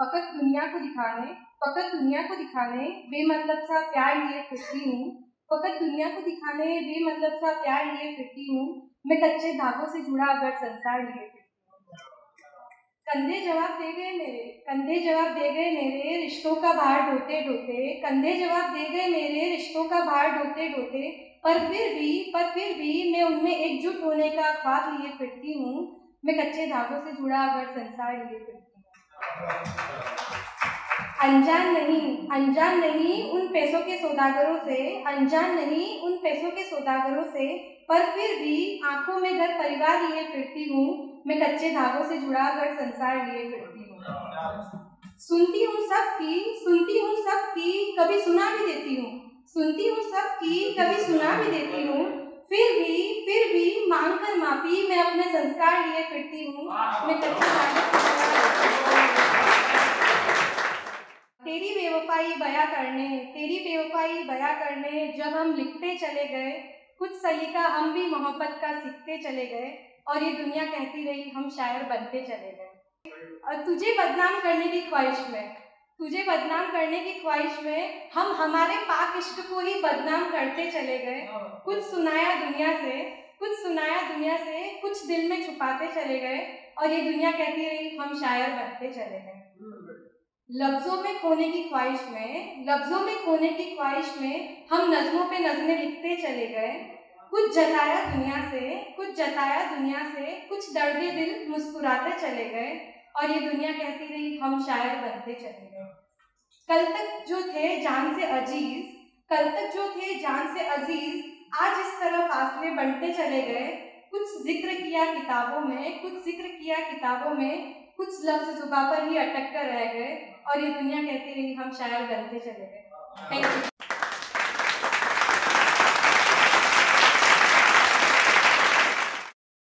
फकत दुनिया को दिखाने, फकत दुनिया को दिखाने, बेमतलब सा प्यार लिए फिरती हूँ। फकत दुनिया को दिखाने, बेमतलब सा प्यार लिए फिरती हूँ। मैं कच्चे धागों से जुड़ा अगर संसार लिए कंधे जवाब दे गए मेरे, कंधे जवाब दे गए मेरे रिश्तों का भार ढोते ढोते। कंधे जवाब दे गए मेरे रिश्तों का भार ढोते ढोते। पर फिर भी, पर फिर भी मैं उनमें एकजुट होने का ख्वाब लिए फिरती हूँ। मैं कच्चे धागों से जुड़ा अगर संसार लिए फिरती अनजान नहीं अनजान नहीं उन पैसों के सौदागरों से, अनजान नहीं उन पैसों के सौदागरों से, पर फिर भी आँखों में घर परिवार लिए फिरती हूँ, मैं कच्चे धागों से जुड़ा घर संसार लिए फिरती हूँ। सुनती हूँ सबकी, सुनती हूँ सबकी, कभी सुना भी देती हूँ। सुनती हूँ सबकी, कभी सुना भी देती हूँ। फिर भी फिर भी मांग कर माफ़ी मैं अपने संस्कार लिए फिरती हूँ, मैं कच्चे धागों तेरी बेवफाई बया करने तेरी बेवफाई बया करने जब हम लिखते चले गए कुछ सलीका हम भी मोहब्बत का सीखते चले गए और ये दुनिया कहती रही हम शायर बनते चले गए। और तुझे बदनाम करने की ख्वाहिश में तुझे बदनाम करने की ख्वाहिश में हम हमारे पाक इश्क को ही बदनाम करते चले गए। कुछ सुनाया दुनिया से कुछ सुनाया दुनिया से कुछ दिल में छुपाते चले गए और ये दुनिया कहती रही हम शायर बनते चले गए। लफ्जों में खोने की ख्वाहिश में, लफ्जों में खोने की ख्वाहिश में हम नज्मों पे नज़में लिखते चले गए। कुछ जताया दुनिया से, कुछ जताया दुनिया से, कुछ दर्द दिल मुस्कुराते चले गए और ये दुनिया कहती रही, हम शायर बनते चले गए। कल तक जो थे जान से अज़ीज़, कल तक जो थे जान से अज़ीज़, आज इस तरह फासले बनते चले गए। कुछ ज़िक्र किया किताबों में, कुछ ज़िक्र किया किताबों में, कुछ लफ्ज जुबा पर ही अटक कर रह गए। और ये दुनिया कहती रही हम शायर बनते चले गए थैंक यू